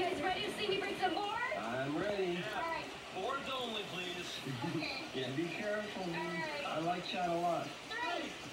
You guys ready to see me bring some boards? I'm ready. Yeah. All right. Boards only, please. Okay. Yeah, be careful. Right. I like chat a lot. Three, two, one.